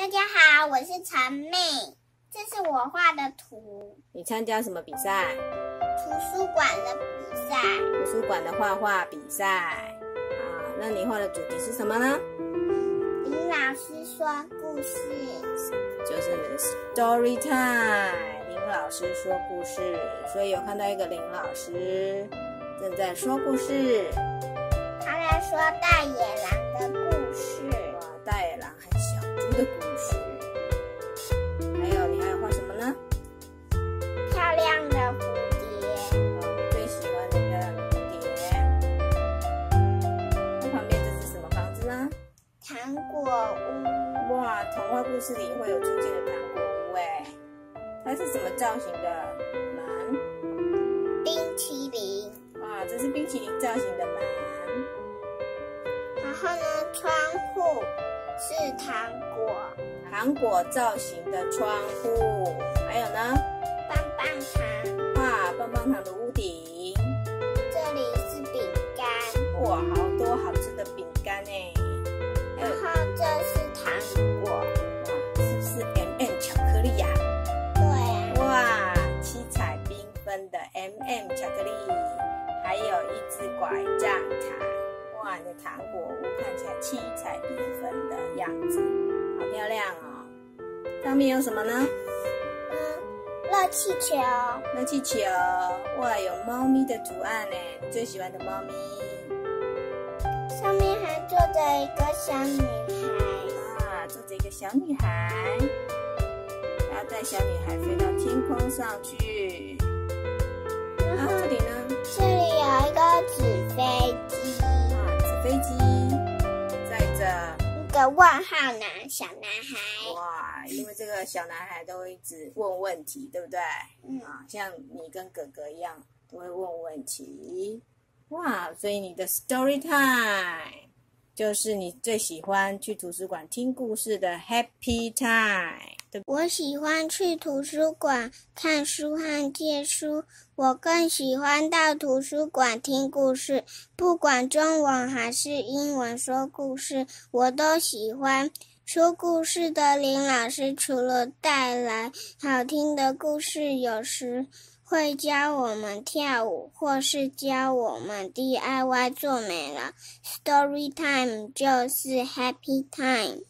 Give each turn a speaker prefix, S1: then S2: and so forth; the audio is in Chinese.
S1: 大家好，我是陈妹，这是我画的图。
S2: 你参加什么比赛？
S1: 图书馆的比赛。
S2: 图书馆的画画比赛。啊，那你画的主题是什么呢？
S1: 林老师说故事。
S2: 就是 story time。林老师说故事，所以有看到一个林老师正在说故事。
S1: 他在说大野狼糖果屋。
S2: 哇，童话故事里会有出现的糖果屋哎。它是什么造型的门？
S1: 冰淇淋。
S2: 哇，这是冰淇淋造型的门。
S1: 然后呢，窗户是糖果，
S2: 糖果造型的窗户。还有呢？
S1: 棒棒糖。
S2: 哇，棒棒糖的屋 M M 巧克力，还有一只拐杖糖。哇，你的糖果屋看起来七彩缤纷的样子，好漂亮哦！上面有什么呢？
S1: 嗯，热气球。
S2: 热气球，哇，有猫咪的图案呢，你最喜欢的猫咪。
S1: 上面还坐着一个小女孩。
S2: 啊，坐着一个小女孩，要带小女孩飞到天空上去。飞机载着
S1: 一个问号男小男孩。
S2: 哇，因为这个小男孩都会一直问问题，对不对？
S1: 嗯。
S2: 啊，像你跟哥哥一样，都会问问题。哇，所以你的 story time 就是你最喜欢去图书馆听故事的 happy time。
S1: 我喜欢去图书馆看书和借书，我更喜欢到图书馆听故事，不管中文还是英文说故事，我都喜欢。说故事的林老师除了带来好听的故事，有时会教我们跳舞，或是教我们 DIY 做美了。Story time 就是 happy time。